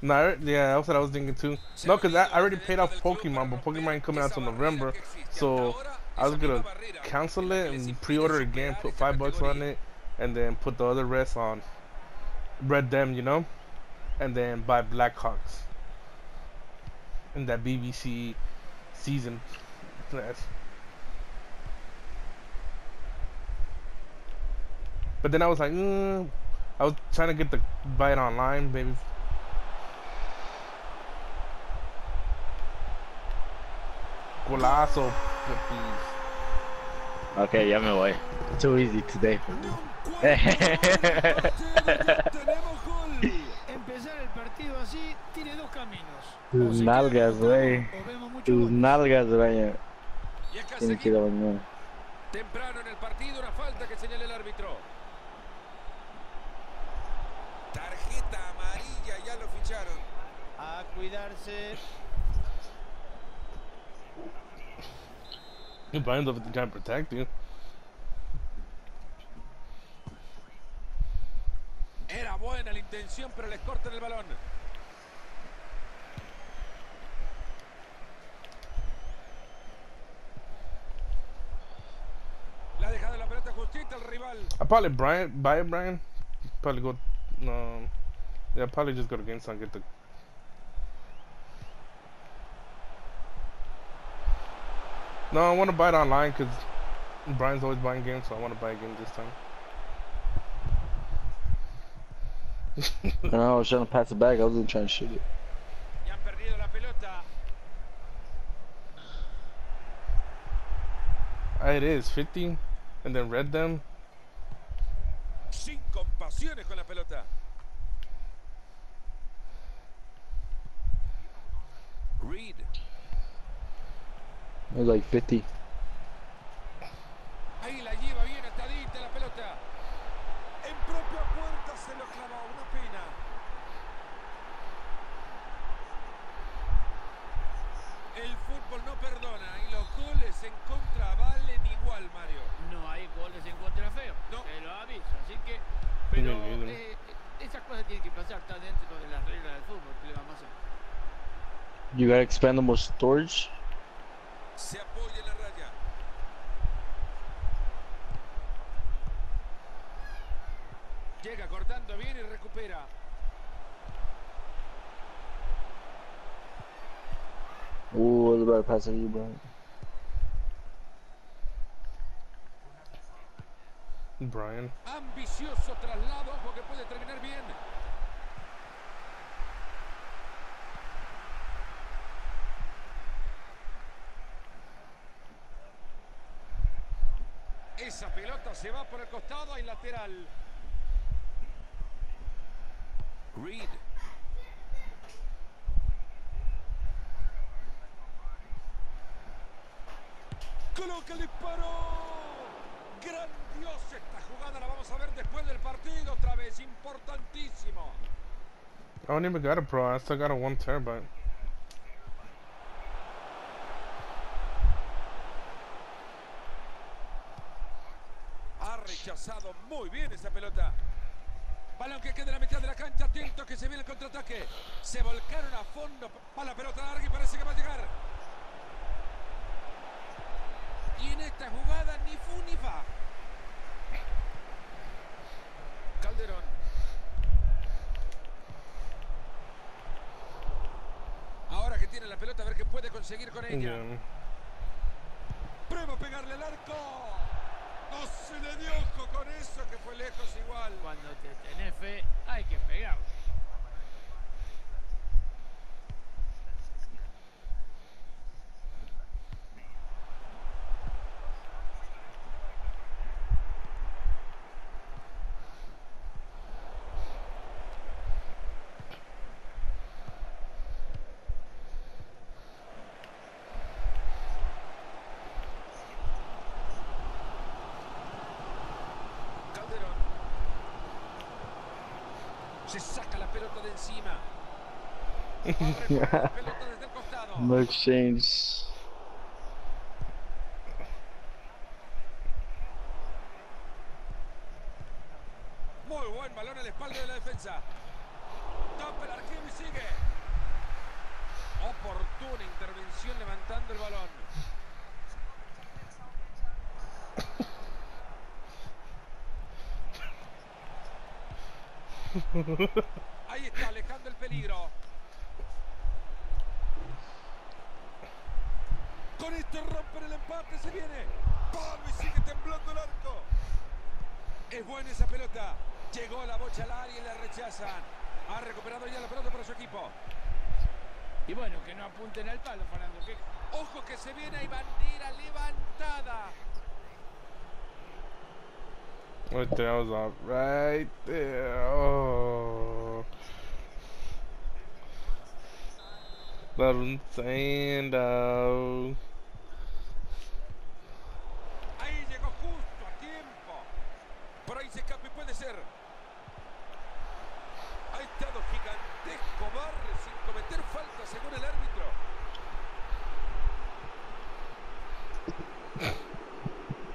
No, I- yeah, that's what I was thinking too. No, because I I already paid off Pokemon, but Pokemon coming out till November. So I was gonna cancel it and pre-order again, put five bucks on it, and then put the other rest on Red Dead, you know, and then buy Blackhawks in that BBC season. Yes. But then I was like, mm, I was trying to get the buy it online, baby. Golazo. Ok, ya me voy. Too easy today for me. Tenemos gol. Empezar el partido así tiene dos caminos. Tus nalgas, güey. Tus nalgas, vaya. Y es casi Tiene que ir a bañar. temprano en el partido, una falta que señala el árbitro. Tarjeta amarilla, ya lo ficharon. A cuidarse. You bind up can't protect you. Era buena la intención, pero les cortan el balón. Dejado la pelota justita al rival. I probably Brian buy Brian. Probably go. No. Yeah, probably just go to GameStop and get the. No, I want to buy it online because Brian's always buying games, so I want to buy a game this time. And I was trying to pass it back. I wasn't trying to shoot it. Y han perdido la pelota. Ah, it is 50, and then red them. Sin compasiones con la pelota. Reed. It was like 50. Ahí la lleva bien atadita la pelota. En propia puerta se lo clavó. Una pena. El fútbol no perdona y los goles en contra valen igual, Mario. No hay goles en contra feo. No. Te lo aviso. Así que. Pero eh, esas cosas tienen que pasar. Está dentro de las reglas del fútbol. ¿Qué le vamos a hacer? You got expandable storage? Se apoya en la raya. Llega cortando bien y recupera. Ooh, I was about to pass it to you, bro. Brian. Ambicioso traslado, ojo que puede terminar bien. Esa pelota se va por el costado, hay lateral. Reed. Coloca el disparo. Grandiosa esta jugada, la vamos a ver después del partido otra vez, importantísimo. I don't even got a pro. I still got a one terabyte. Ha rechazado muy bien esa pelota. Balón que queda en la mitad de la cancha, atento que se viene el contraataque. Se volcaron a fondo para la pelota larga y parece que va a llegar. Y en esta jugada ni fu ni fa. Calderón. Ahora que tiene la pelota, a ver qué puede conseguir con ella. Yeah. Prueba a pegarle al arco. No se le dio ojo con eso que fue lejos igual. Cuando te tenés fe, hay que pegar. Calderón. Se saca la pelota de encima. Corre pelota desde el costado. No exchange. Muy buen balón a la espalda de la defensa. Topa el arquero y sigue. Oportuna intervención levantando el balón. Ahí está, alejando el peligro. Esto rompen el empate, se viene. Pablo y sigue temblando el arco. Es buena esa pelota. Llegó la bocha al área y la rechazan. Ha recuperado ya la pelota para su equipo. Y bueno, que no apunten al palo, Fernando. Que... Ojo que se viene, hay bandera levantada. Right there, I was off. Right there. Oh. That's what I'm saying, though. Ahí llegó justo a tiempo. Por ahí se escapa y puede ser. Ha estado gigantesco Barre sin cometer falta según el árbitro.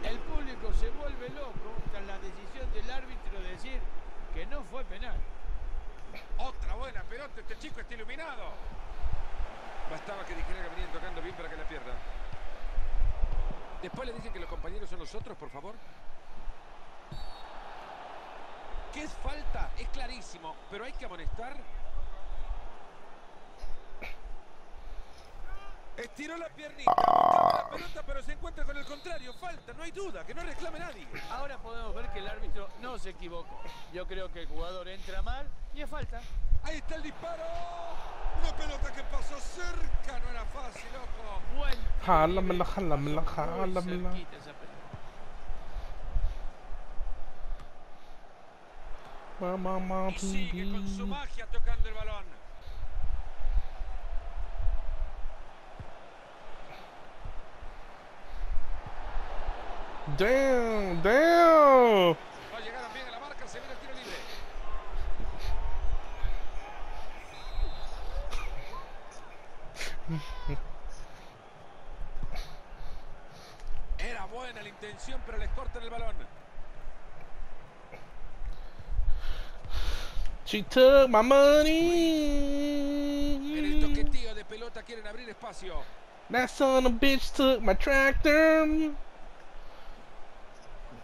El público se vuelve loco tras la decisión del árbitro de decir que no fue penal. Otra buena pelota, este chico está iluminado. Bastaba que dijera que venían tocando bien para que la pierdan. Después le dicen que los compañeros son los otros, por favor. ¿Qué es falta? Es clarísimo, pero hay que amonestar. Estiró la piernita, buscaba la pelota, pero se encuentra con el contrario. Falta, no hay duda, que no reclame nadie. Ahora podemos ver que el árbitro no se equivocó. Yo creo que el jugador entra mal y es falta. Ahí está el disparo. Una pelota que pasó cerca, no era fácil, ojo. Buen Jálamela, jálamela, jálamela. Mamá, Y sigue con su magia tocando el balón. Damn, damn. No llegaron bien a la marca, se viene el tiro libre. Era buena la intención, pero les cortan el balón. She took my En el money. de pelota quieren abrir espacio. That son of a bitch took my tractor.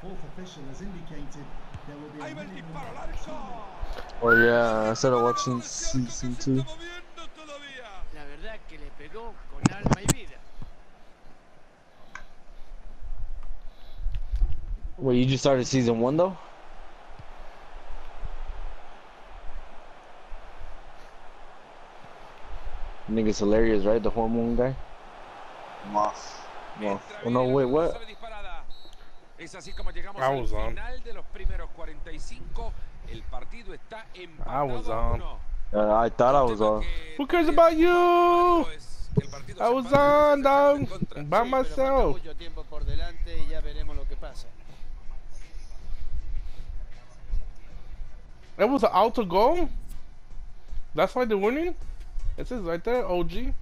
The fourth official has indicated there will be a va el minimum disparo al of two arco. Oh yeah, I started watching season Se two. está moviendo todavía. La verdad que le pegó con alma y vida. Wait, you just started season one though? Nigga's hilarious, right? The hormone guy. Moth. Moth. Oh no, wait, what? Sabe disparada. Es así como llegamos I al was on. final de los primeros 45. El partido está I empatado was a on. uno. Uh, I thought I was on. Who cares about you? es que el partido I was on, y se dog. By Sí, pero falta myself. mucho tiempo por delante y ya veremos lo que pasa. It was an auto goal. That's why they're winning. It says right there, OG.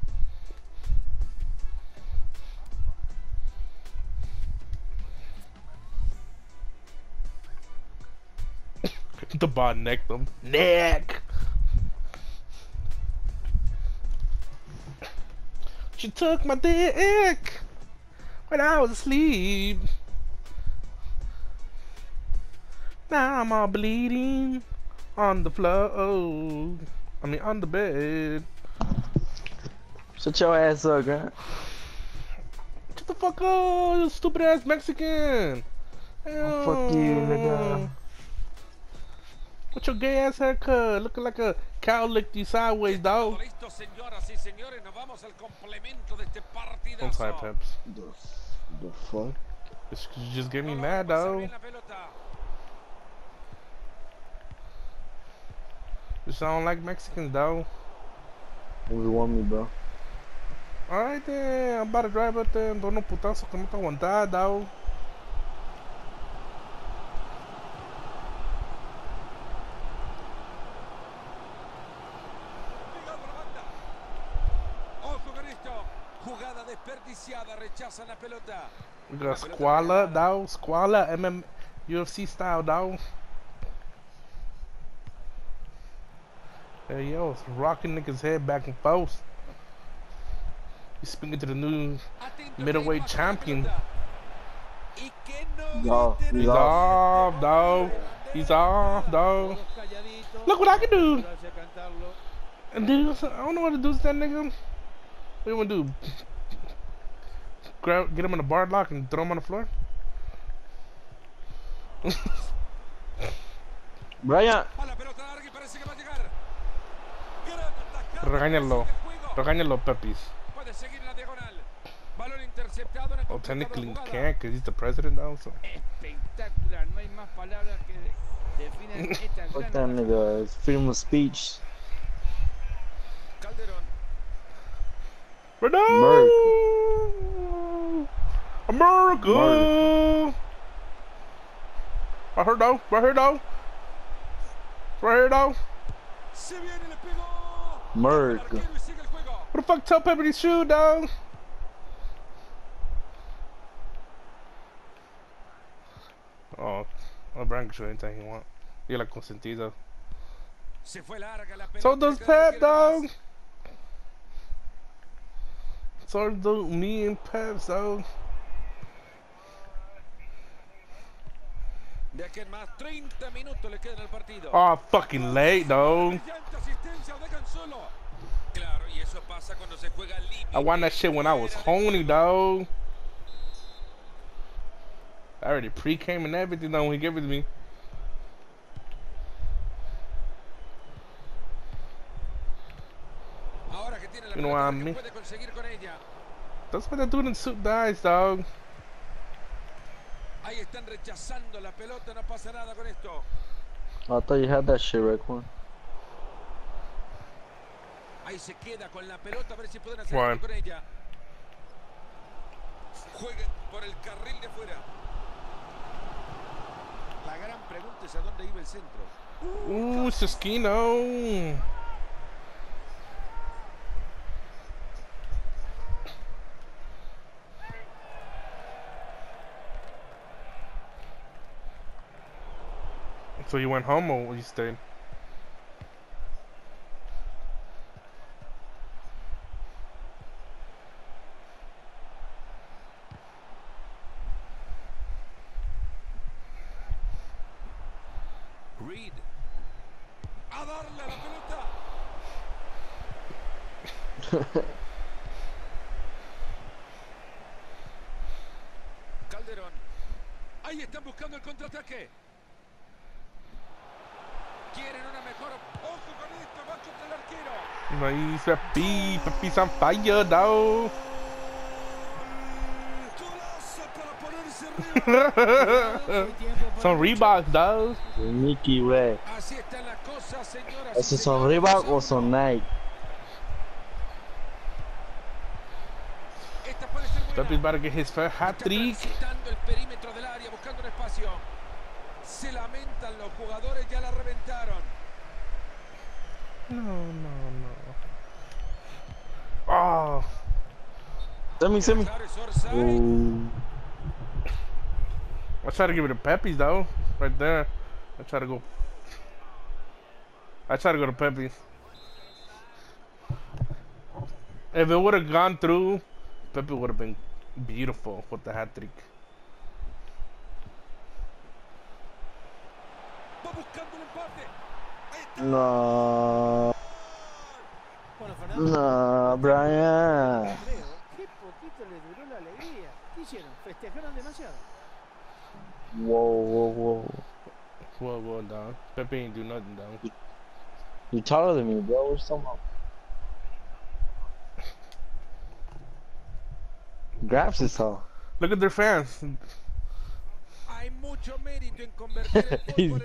the bot necked them. Neck. She took my dick when I was asleep. Now I'm all bleeding on the floor. I mean, on the bed. Shut your ass up, Grant. Shut the fuck up, you stupid ass Mexican. Oh, fuck you, nigga. Ew. With your gay ass haircut, looking like a cow licked you sideways, dog. Todo oh, listo, señoras y señores. Nos vamos al complemento de este I'm sorry, partidazo. Peps. The, the fuck? It's 'cause you just get me mad, logra pasar dog. bien la pelota. You sound like Mexicans, dog. What do you want me, bro? Alright then, I'm about to drive up there and dono putazo que no te aguantar, dog. Llegando la banda. Ojo con esto. Jugada desperdiciada. Rechazan la pelota. We got Squala, dog. Squala, MM, UFC style, dog. Hey yo, it's rocking niggas head back and forth. He's speaking to the new middleweight que ahí va con la champion. pelota. Y no No, he's He's off. off, dog. He's off, dog. Look what I can do. Pero hace cantarlo. And dude, I don't know what to do with that nigga. What do you want to do? Grab, get him in a bar lock and throw him on the floor? Brian, A la pelota larga y parece que va a llegar. Gran atacante. Regáñalo. Sigue el juego. Regáñalo, Pepis. Puede oh, seguir en la diagonal. Balón interceptado en el Well, technically la he jugada. can't because he's the president now, so. Espectacular. No hay más palabras que definen esta fuck that nigga. It's freedom of speech. Calderón. Ronaldo! America! Right here, though. Right here, though. Right here, though. Se viene, le pegó. Merc. El arquero y sigue el juego. What the fuck tell Pepper to shoot, dog? Oh, Brian can shoot anything he want. You're like consentido. Se fue larga la pelota. So does Pep, dog. So do me and Pep, dog. De aquí en más 30 minutos le quedan al partido. Oh, fucking late, dog. Brillante asistencia o dejan solo. Claro, y eso pasa cuando se juega al límite. I won that shit when I was horny, dog. I already pre-came and everything, though, when he gave it to me. Ahora que tiene la You know what I mean? puede conseguir con ella? That's what that dude in suit dies, dog. Ahí están rechazando la pelota, no pasa nada con esto. I thought you had that shit, Raekwon. Ahí se queda con la pelota, a ver si pueden hacer algo con ella. Jueguen por el carril de fuera. La gran pregunta es a dónde iba el centro. Ooh, Siskino. So you went home or you stayed? Reed. A darle a la pelota. Calderón. Ahí están buscando el contraataque. Quieren una mejor. Ojo con esto, va contra el arquero. Nice, Pepe. Pepe's on fire, dog. Golazo para ponerse arriba. Hay tiempo para Some Reeboks, dog. Mickey Ray. Así está la cosa, señoras. y ¿Esos son señores. Reebok o son Nike? Esta puede ser buena. Pepe's about to get his first hat Está trick. transitando el perímetro del área, buscando un espacio. Se lamentan los jugadores, ya la reventaron. No, no, no. Oh, Send me, send me. Claro. Ooh. I try to give it to Pepe's though, right there. I try to go. I try to go to Pepe's. If it would have gone through, Pepe would have been beautiful with the hat trick. No. No, Brian. qué poquito le duró la alegría. ¿Qué hicieron? ¿Festejaron demasiado? Whoa, whoa, whoa. Whoa, whoa, down. Pepe ain't do nothing, down. You taller than me, bro. Where's some Grabs is tall. Look at their fans.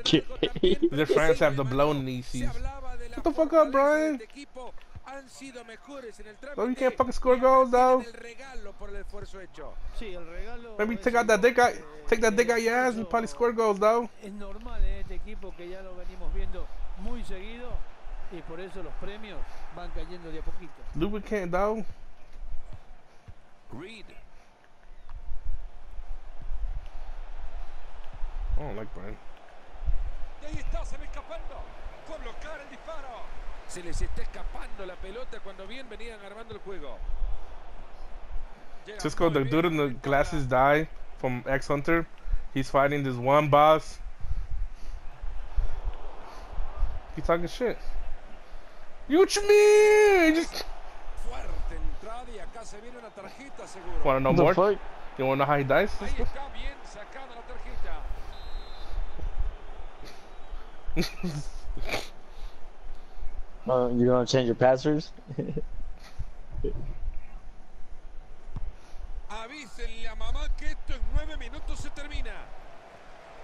Qué- también Their fans have the hermano. blown Se nieces. hablaba Shut the fuck up, Brian. del equipo. Han sido mejores en el Dog, you can't fucking score goals, tienen dog. El regalo por el esfuerzo hecho. Sí, el regalo. Maybe take out that dick out, take that eh, dick out your ass and probably score goals, dog. Es normal en este equipo que ya lo venimos viendo muy seguido y por eso los premios van cayendo de a poquito. Lubricant, dog. Reed. I don't like Brian. Y ahí está, se va escapando. Fue el disparo. Se les está escapando la pelota cuando bien venían armando el juego. Llega Cisco, the dude in the glasses die from X Hunter. He's fighting this one boss. He's talking shit. You what you mean? Just Fuerte entrada y acá se viene una tarjeta seguro. wanna know the more? fuck? You wanna know how he dies? Ahí está bien sacada la tarjeta. Uh, you gonna change your passwords? Avísenle a mamá que esto en nueve minutos se termina.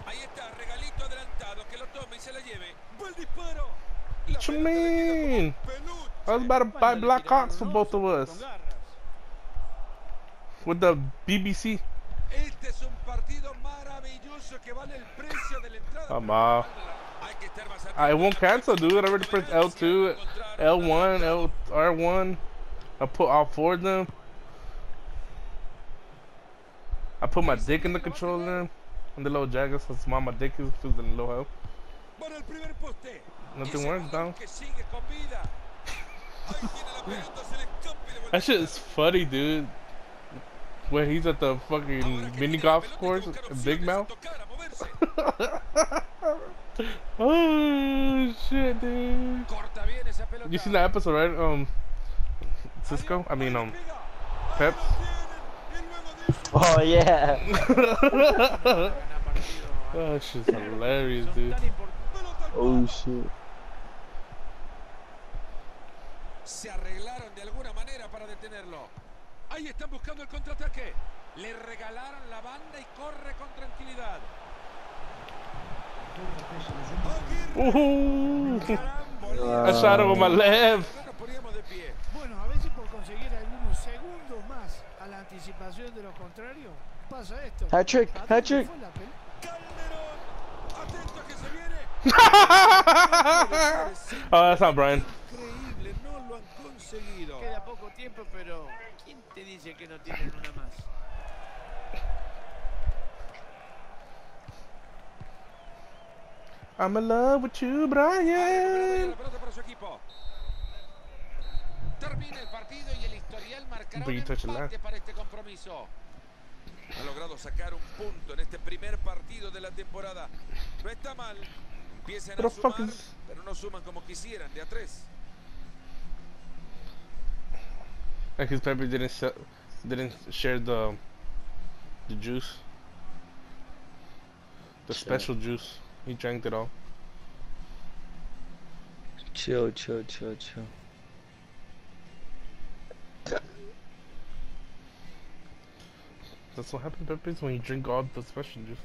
Ahí está, regalito adelantado, que lo tome y se la lleve. ¡Va el disparo! What you pelota le queda mean? I was about to buy Cuando le Black tiraron Hawks for both of us with the BBC. Este es un partido maravilloso que vale el precio de la entrada. Mamá. Hay que estar más I won't cancel, dude. I already pressed L2, L1, L R1. I put all four of them. I put my dick in the controller and the little jacket so small my dick is in low poste. Nothing works, vuelta That shit is funny, dude. Where he's at the fucking mini golf course Big Mouth. tocar, a moverse. oh shit, dude. Corta bien esa pelota. You seen that episode, right? Um, Cisco. I mean, um, Pep. Oh yeah. Ganar partidos, oh, shit's hilarious, dude. Oh shit. Se arreglaron de alguna manera para detenerlo. Ahí están buscando el contraataque. Le regalaron la banda y corre con tranquilidad. Ooh. Gran volea. I shot him my left. No nos poníamos. Bueno, a veces por conseguir algunos segundos más a la anticipación de los contrarios, pasa esto. Hat trick, hat dónde trick. fue la pelota? Calderón. Atento que se viene. oh, that's not Brian. Increíble, no lo han conseguido. Queda poco tiempo, pero ¿quién te dice que no tienen una más? I'm in love with you, Ha recuperado ya Brian. la pelota para su equipo. Termina el partido y el historial marcará But you touch the empate para este compromiso. Ha logrado sacar un punto en este primer partido de la temporada. No está mal. Empiezan What a sumar, is- pero no suman como quisieran, de a tres. Like his Pepe didn't se- didn't share the the juice, the Sure. special juice. He drank it all. Chill, chill, chill, chill. That's what happens, Pepe, when you drink all the special juice.